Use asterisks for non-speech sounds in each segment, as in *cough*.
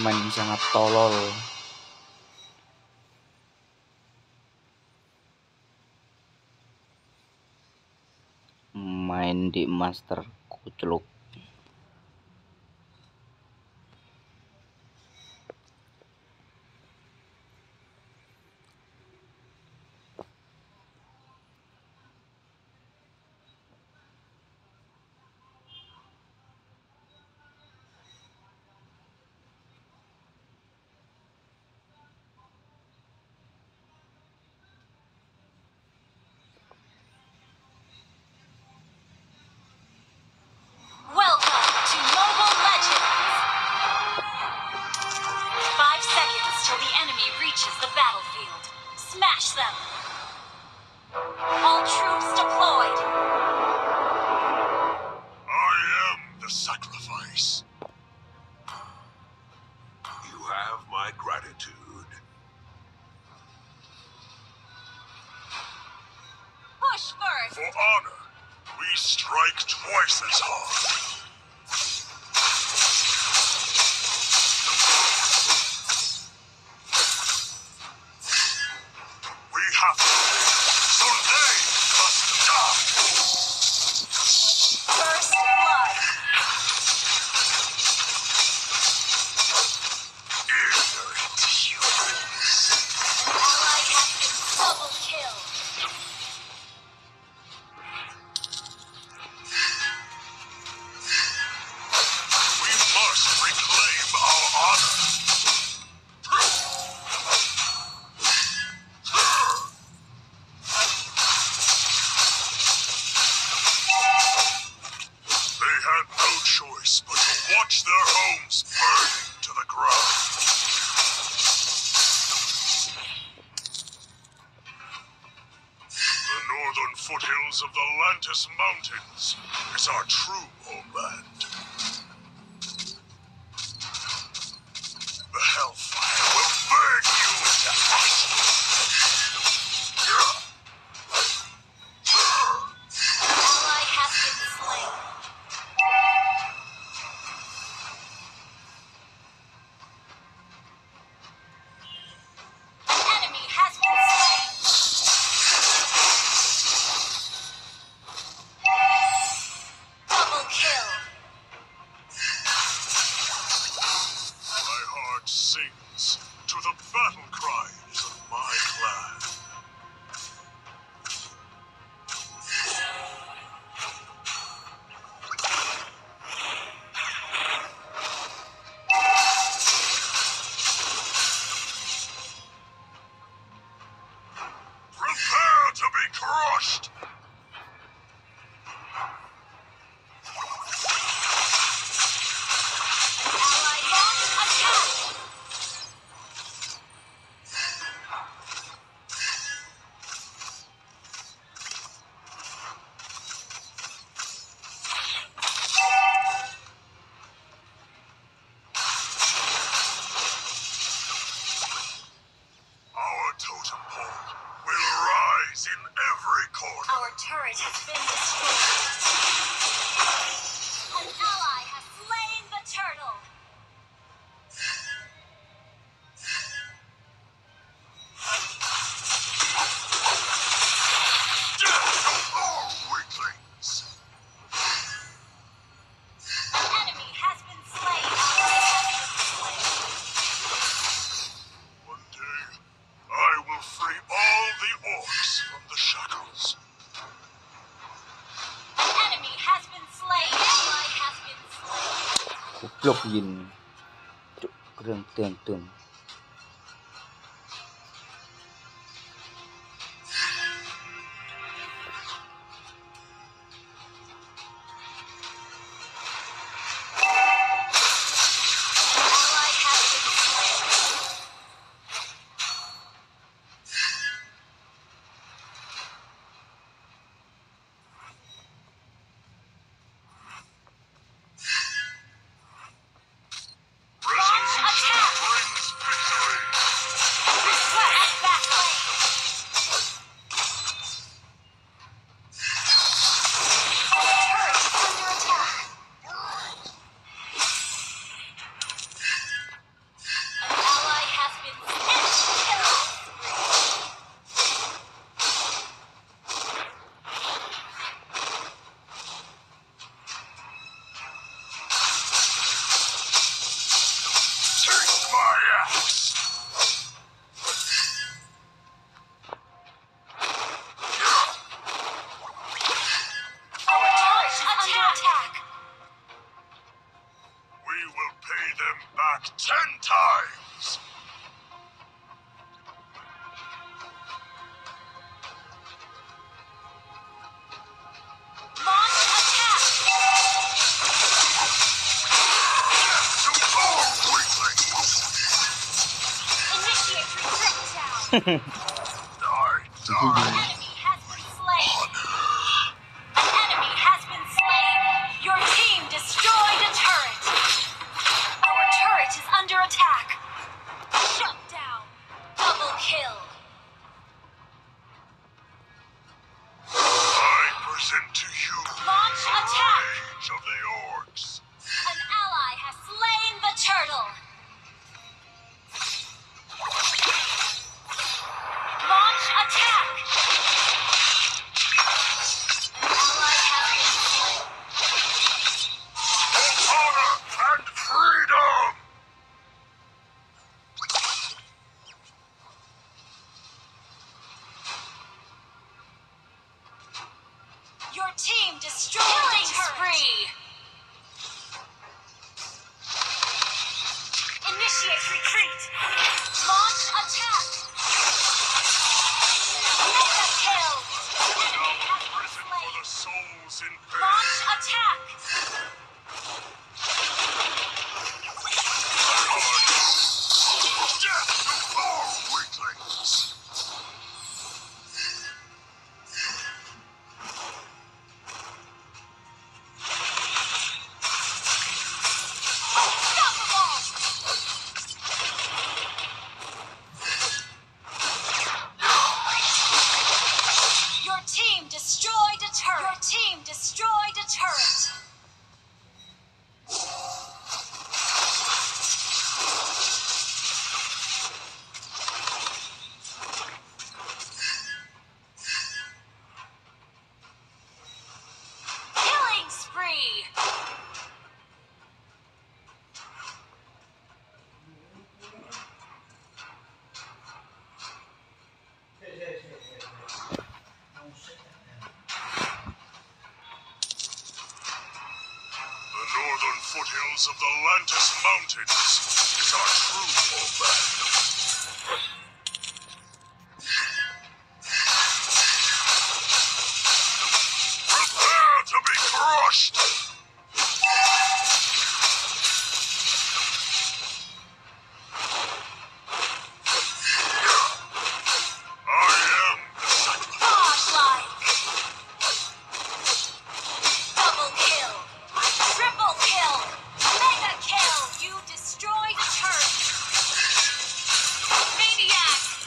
main sangat tolol. Main di master kucluk. have my gratitude. Push first! For honor, we strike twice as hard. legends. It's our true ลบยิน เครื่องเตียงตึง *laughs* sorry, sorry. mountains is our true home.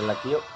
relativa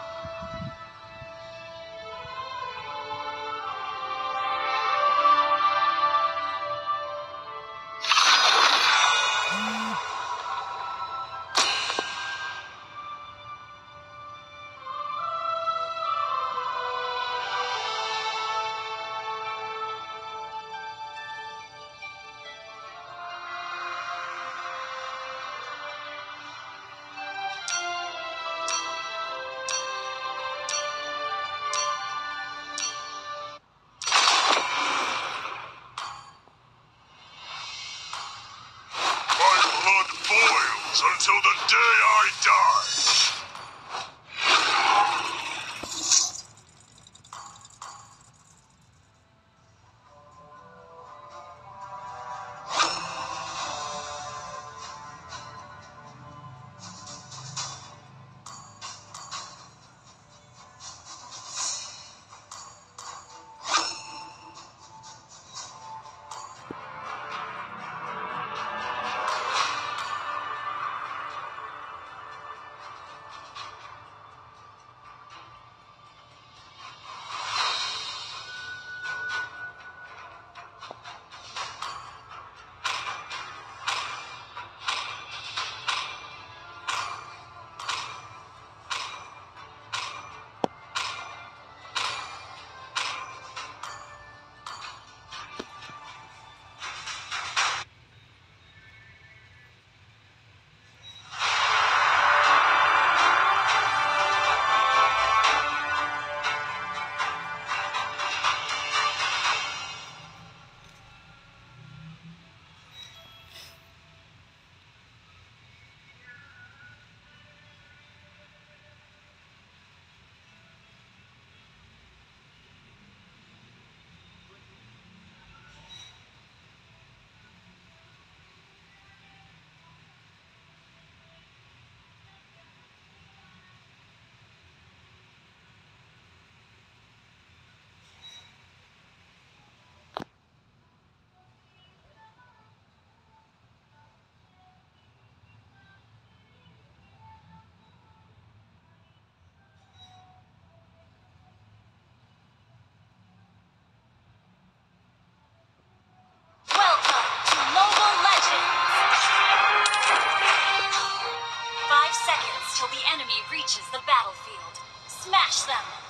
reaches the battlefield. Smash them!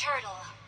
Turtle.